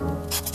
you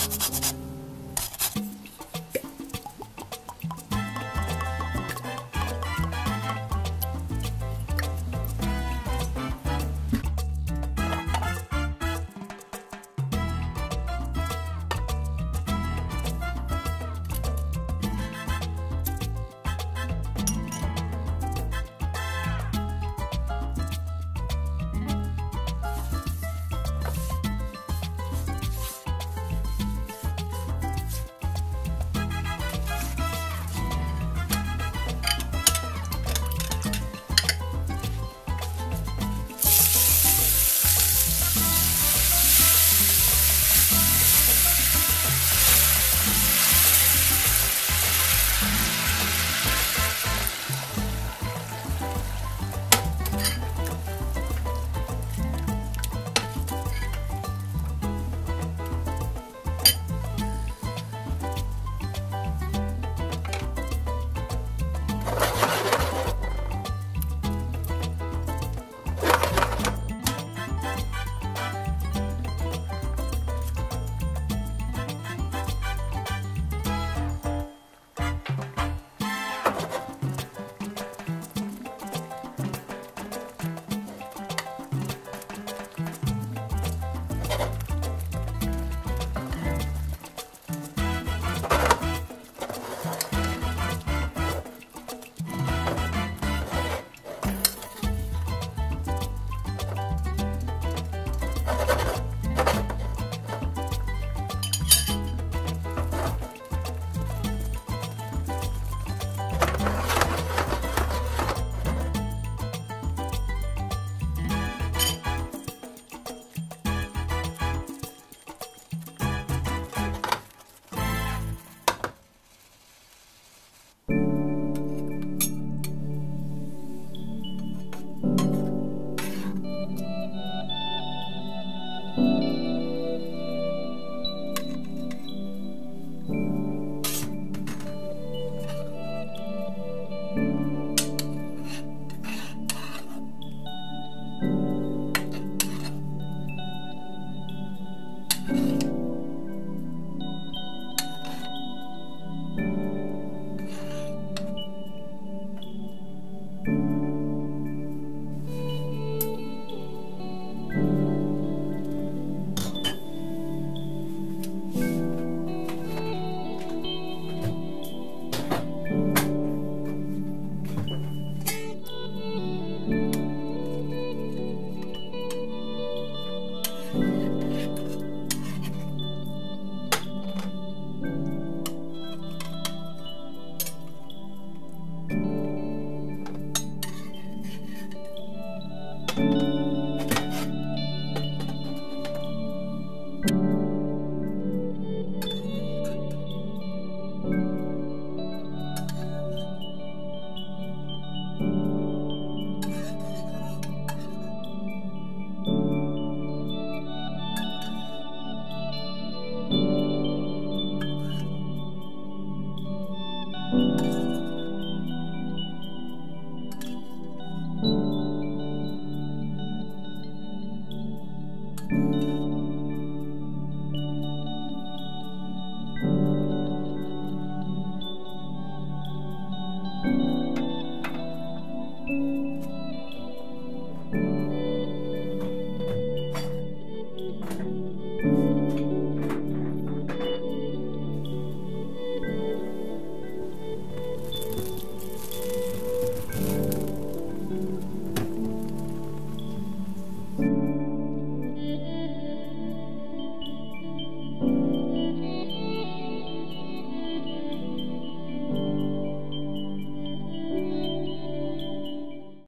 you.